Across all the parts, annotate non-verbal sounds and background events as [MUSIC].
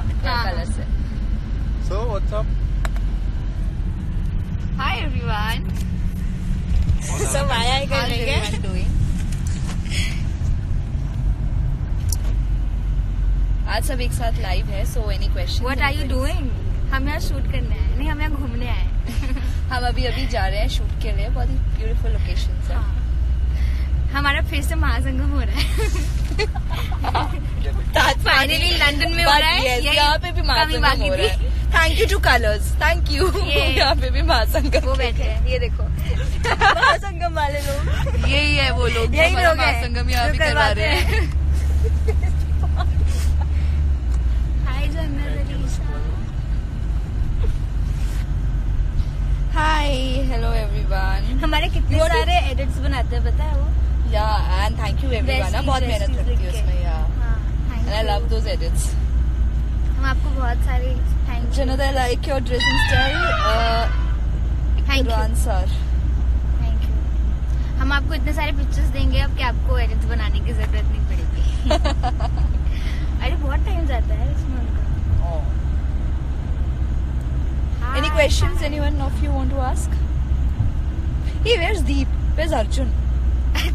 से। What's up Hi everyone. सब आया ही How's करने के everyone doing? आज सब एक साथ लाइव है so any question What are you doing? हम यहाँ शूट करने आए नहीं हम यहाँ घूमने आए [LAUGHS] हम अभी अभी जा रहे हैं शूट के लिए। बहुत ही ब्यूटीफुल लोकेशन है। हाँ। हमारा फिर से महासंगम हो रहा है। [LAUGHS] फाइनली लंदन में हो रहा है। yes, यहाँ पे भी महासंगम हो रहा थी। है। Thank you to Colors thank you. यहाँ पे भी महासंगम वो बैठे हैं ये देखो। [LAUGHS] महासंगम वाले लोग। यही है वो लोग यही लोग महासंगम यहाँ पे करवा रहे हैं। हाय हेलो एवरीवन हमारे कितने सारे एडिट्स बनाते हैं पता है वो? या एंड थैंक यू एवरीवन बहुत मेहनत लगती है उसमें या हाँ thank I you. Love those edits हम आपको बहुत सारे thank you Janata, I like your dressing style. Uh, you Quran sir. Thank you हम आपको इतने सारे पिक्चर्स देंगे अब कि आपको एडिट्स बनाने की ज़रूरत नहीं पड़ेगी अरे बहुत टाइम जाता है इसमें उनका Any Hi, questions hi. anyone of you want to ask? Hey, where's Deep? Where's Arjun?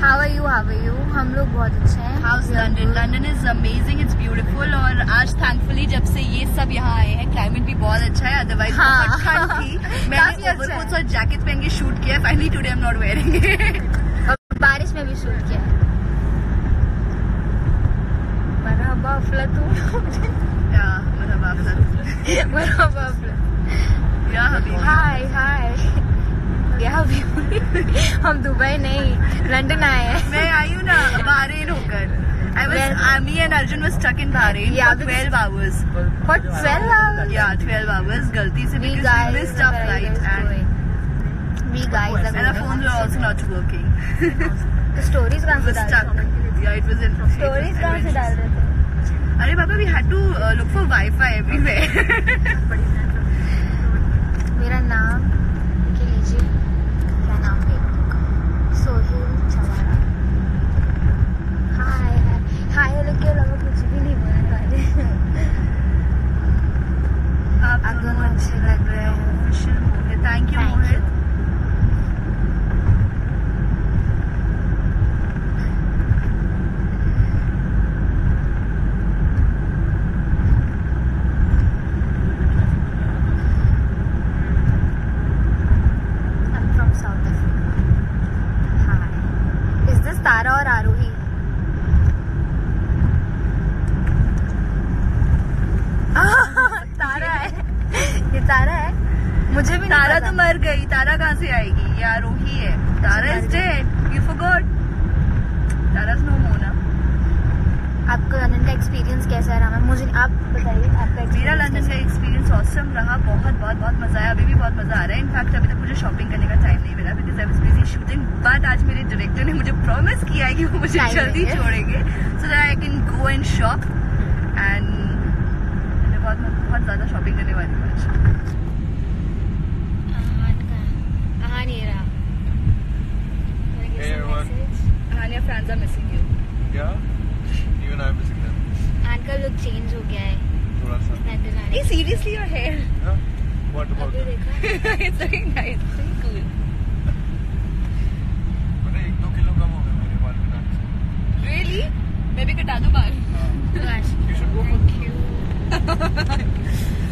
How are you how are you हम लोग बहुत अच्छे हैं How's London? London is amazing. It's beautiful. और आज thankfully जब से ये सब यहाँ आए हैं क्लाइमेट भी बहुत अच्छा है अदरवाइज़ हाँ। बहुत ठंड थी [LAUGHS] मैंने अच्छा। ओवरकोट्स और जैकेट पहन के शूट किया finally today I am not wearing it बारिश में भी शूट किया मरहबा मरहबा अफलातून या हाय हाय या अभी हम दुबई नहीं लंदन आए हैं मैं आई हूँ ना बहरीन होकर I was Well- uh, me and Arjun was stuck in Bahrain Yeah, for because- 12 hours. For 12 hours? Yeah, 12 hours. गलती से because we missed our flight and. We guys and our phones were also not working. तो stories We were stuck. Yeah, it was in. Stories कहाँ से डाल रहे थे? अरे पापा we had to uh, look for Wi-Fi everywhere. मेरा नाम लिख लीजिए क्या नाम है सोहेल चवारा हाय हाय हाय हेलो के अलावा कुछ भी नहीं बोलने वाले आप आप दोनों दोनों अच्छे लग रहे हैं Official Mohit thank you Thank you. Mohit I'm from South Africa. Hi. Is this Tara or Arohi? Tara है ये तारा है मुझे भी तारा तो मर गई तारा कहाँ से आएगी? ये आरोही है। Tara is dead you forgot Tara no more ना। आपका लंदन का एक्सपीरियंस कैसा रहा? मैम मुझे आप बताइए आपका मेरा लंदन का एक्सपीरियंस ऑसम रहा। बहुत बहुत बहुत मज़ा आया। अभी भी बहुत मज़ा आ रहा है। इनफैक्ट अभी तक मुझे शॉपिंग करने का टाइम नहीं मिला because I was busy shooting but आज मेरे डायरेक्टर ने मुझे प्रॉमिस किया है कि वो मुझे जल्दी छोड़ेंगे। So that I can go and shop and मैं बहुत बहुत ज़्यादा शॉपिंग करने वाली हूँ आज। Wanna give Hey, everyone. message? Hania fans are missing you Yeah. Even I'm missing them. Aahan का लुक चेंज हो गया है थोड़ा सा. ये के seriously your hair Yeah. What about अभी that? देखा इट्स लुकिंग नाइस कूल मैंने एक दो किलो कम हो गए मेरे बाल कटाने से. रियली मैं भी कटा दूँ बाल You should go for. [LAUGHS]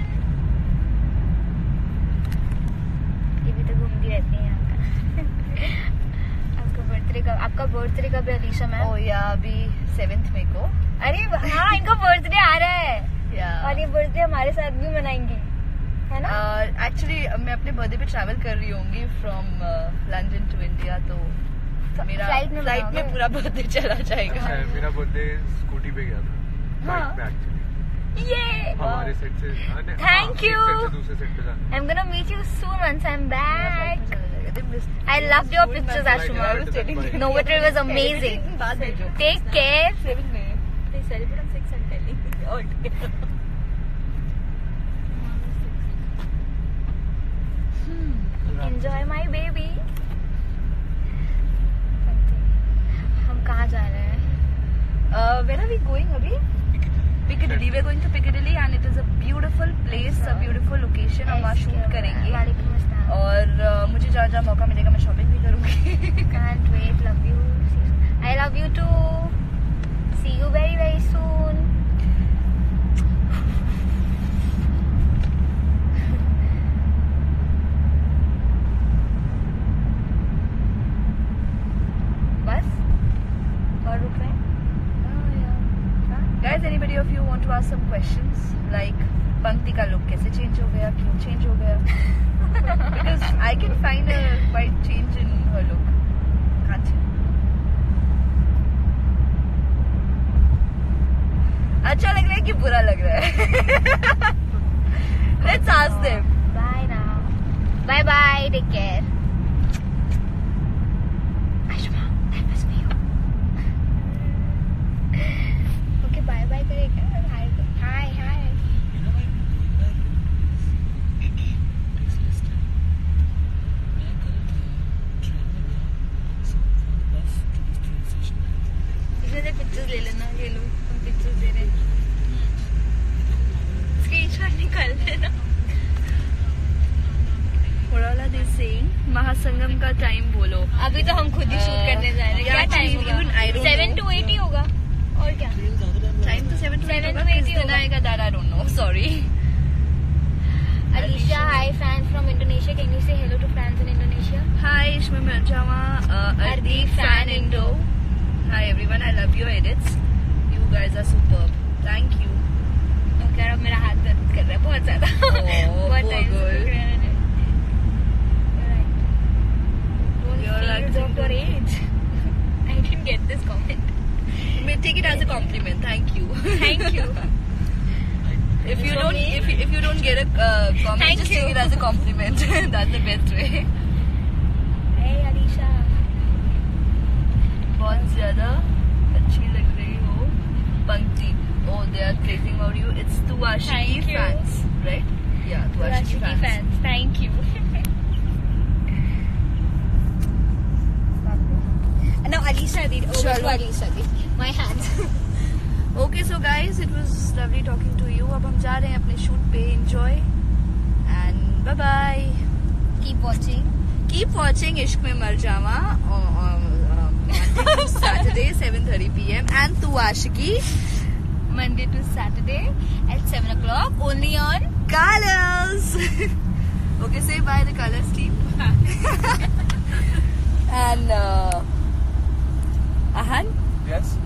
Birthday कब आपका बर्थडे कब है अलीशा मैम Oh yeah, अभी सेवेंथ मई को। अरे हाँ इनका बर्थडे आ रहा है। Yeah. और ये बर्थडे हमारे साथ भी मनाएँगी है ना? एक्चुअली मैं अपने बर्थडे पे ट्रैवल कर रही होंगी फ्रॉम लंदन टू इंडिया तो मेरा Flight में फ़्लाइट में पूरा बर्थडे चला जाएगा। अच्छा मेरा बर्थडे स्कूटी पे गया था हाँ। बाइक पे ये! हमारे सेट से पे जाना। I am gonna meet you soon once I am back I loved your pictures, Ashuma. No, but it was amazing. Take care. Seven में they celebrate on six and telling all Enjoy my baby. हम कहाँ जा रहे हैं Uh, where are we going अभी Piccadilly. We're going to Piccadilly and it is a beautiful place, a beautiful location. हम वहाँ shoot करेंगे जहाँ मौका मिलेगा मैं शॉपिंग भी करूँगी। Love you too see you very very soon सब क्वेश्चन लाइक पंक्ति का लुक कैसे चेंज हो गया? क्यों चेंज हो गया? [LAUGHS] I can find a quite change in her look. You? अच्छा लग रहा है कि बुरा लग रहा है? Let's ask them. Bye now. Bye bye. Take care. Ashma, that was me. Okay, bye bye करेगा. Hi, hi, hi. You know my bag? Please listen. मैं कल ट्रेन में गया so from the bus to this train station इसमें से pictures महासंगम का time बोलो। अभी तो हम खुद ही शूट करने जा रहे हैं। क्या टाइम सेवन टू एट होगा। और क्या? टाइम तो सेवन सेवन टू एट ही आएगा दादा don't know sorry Alisha hi fan from Indonesia can you say hello to fans in Indonesia hi इसमें मिल जावा Ardeep fan Indo. Hi everyone, I love your edits. You guys are superb. Thank you. Okay, अब मेरा हाथ दर्द कर रहा है बहुत ज्यादा बहुत poor [LAUGHS] time से girl. पकड़ रहा है मैंने। You're right. Don't You're feel acting of your good. age. [LAUGHS] I didn't get this comment. May take it as a compliment. Thank you. Thank you. [LAUGHS] if you don't, if you, if you don't get a uh, comment, Thank just you. take it as a compliment. That's the best way. Hey Alicia. बहुत ज़्यादा अच्छी लग रही हो पंक्ति oh praising about you it's Tuashiki Thank you. fans right yeah Tuashiki Rashiki fans. fans. Thank you. now Alicia did. To Chalo. Alicia did. My hands. okay so guys it was lovely talking to you अब हम जा रहे हैं अपने shoot पे enjoy and bye bye Keep watching. keep watching Ishq Mein Mar Jawa on, on um, Monday to Saturday, 7.30 pm. And to Ashiki. Monday to Saturday at 7 o'clock, only on Colors. [LAUGHS] okay, say bye the Colors team. [LAUGHS] and uh, Ahan? Yes?